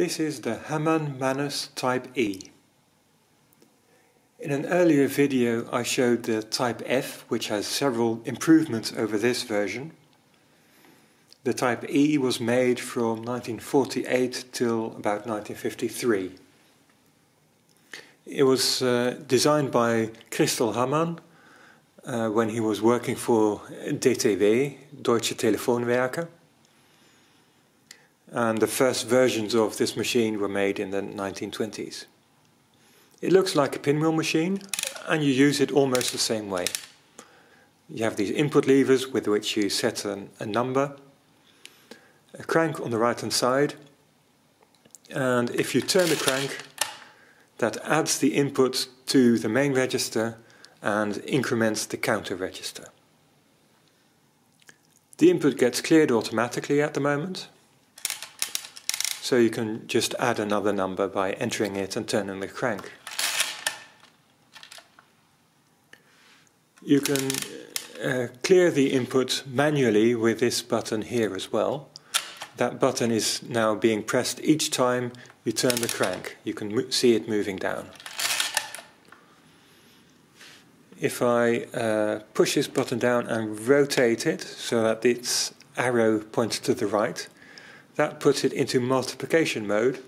This is the Hamann Manus Type E. In an earlier video I showed the Type F, which has several improvements over this version. The Type E was made from 1948 till about 1953. It was uh, designed by Christel Hamann uh, when he was working for DTW, Deutsche Telefonwerke and the first versions of this machine were made in the 1920s. It looks like a pinwheel machine and you use it almost the same way. You have these input levers with which you set an, a number, a crank on the right hand side, and if you turn the crank, that adds the input to the main register and increments the counter register. The input gets cleared automatically at the moment, so you can just add another number by entering it and turning the crank. You can uh, clear the input manually with this button here as well. That button is now being pressed each time you turn the crank. You can see it moving down. If I uh, push this button down and rotate it so that its arrow points to the right, that puts it into multiplication mode,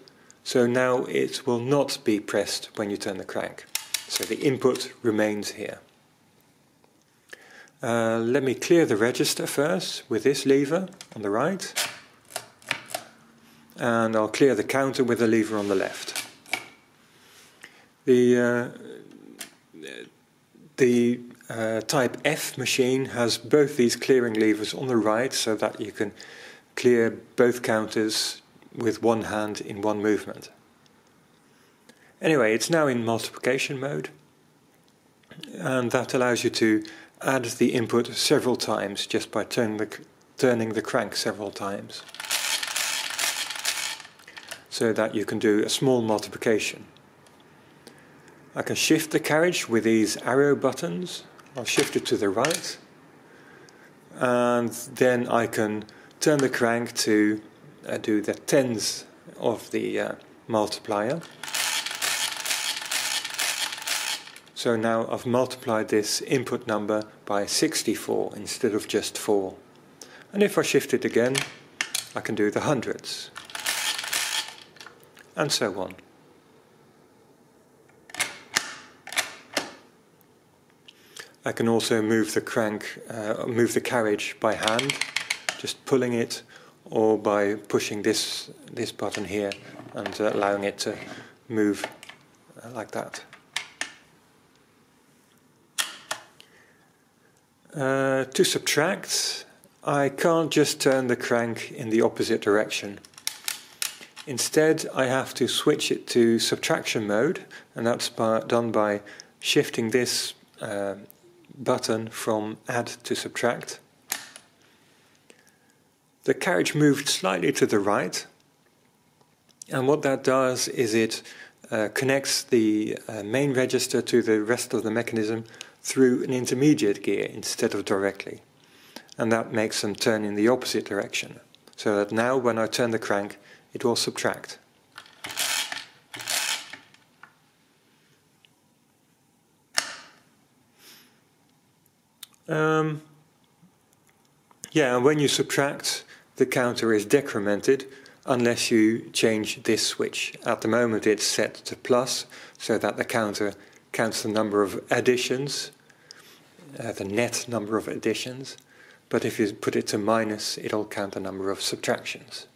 so now it will not be pressed when you turn the crank. So the input remains here. Uh, let me clear the register first with this lever on the right. And I'll clear the counter with the lever on the left. The, uh, the uh, Type F machine has both these clearing levers on the right so that you can clear both counters with one hand in one movement. Anyway, it's now in multiplication mode, and that allows you to add the input several times just by turning the, turning the crank several times. So that you can do a small multiplication. I can shift the carriage with these arrow buttons. I'll shift it to the right, and then I can turn the crank to uh, do the tens of the uh, multiplier. So now I've multiplied this input number by 64 instead of just 4. And if I shift it again, I can do the hundreds. And so on. I can also move the crank, uh, move the carriage by hand just pulling it or by pushing this, this button here and uh, allowing it to move like that. Uh, to subtract, I can't just turn the crank in the opposite direction. Instead, I have to switch it to subtraction mode, and that's by, done by shifting this uh, button from add to subtract. The carriage moved slightly to the right, and what that does is it uh, connects the uh, main register to the rest of the mechanism through an intermediate gear instead of directly. And that makes them turn in the opposite direction, so that now when I turn the crank, it will subtract. Um, yeah, and when you subtract, the counter is decremented unless you change this switch. At the moment it's set to plus so that the counter counts the number of additions, uh, the net number of additions, but if you put it to minus it'll count the number of subtractions.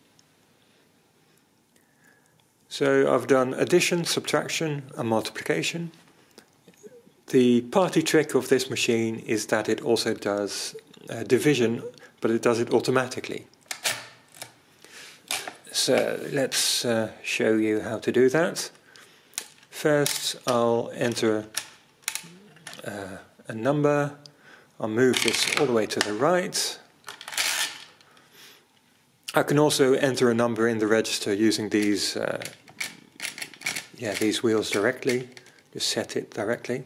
So I've done addition, subtraction and multiplication. The party trick of this machine is that it also does uh, division, but it does it automatically. So let's uh, show you how to do that. First I'll enter uh, a number, I'll move this all the way to the right. I can also enter a number in the register using these uh, yeah, these wheels directly, just set it directly.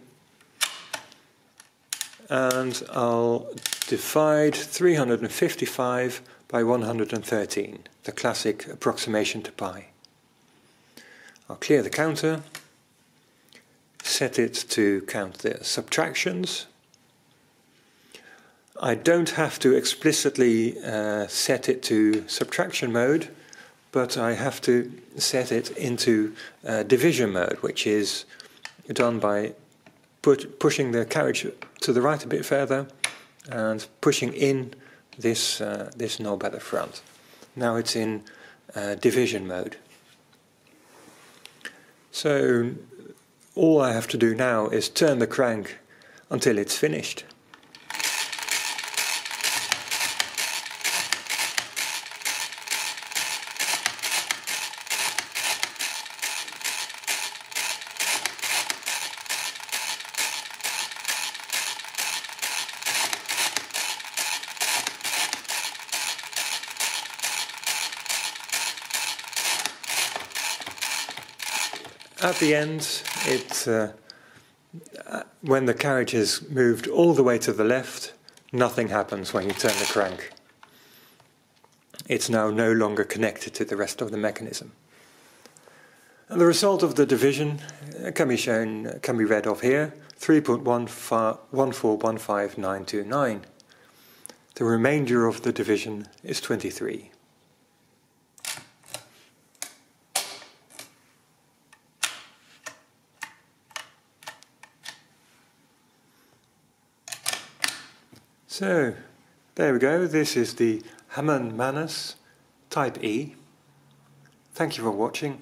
And I'll divide 355 by 113, the classic approximation to pi. I'll clear the counter, set it to count the subtractions. I don't have to explicitly uh, set it to subtraction mode, but I have to set it into uh, division mode, which is done by put, pushing the carriage to the right a bit further and pushing in this, uh, this at the front. Now it's in uh, division mode. So all I have to do now is turn the crank until it's finished. At the end, it, uh, when the carriage is moved all the way to the left, nothing happens when you turn the crank. It's now no longer connected to the rest of the mechanism. And the result of the division uh, can be shown, can be read off here, 3.1415929. The remainder of the division is 23. So, there we go. This is the Hamann Manus Type E. Thank you for watching.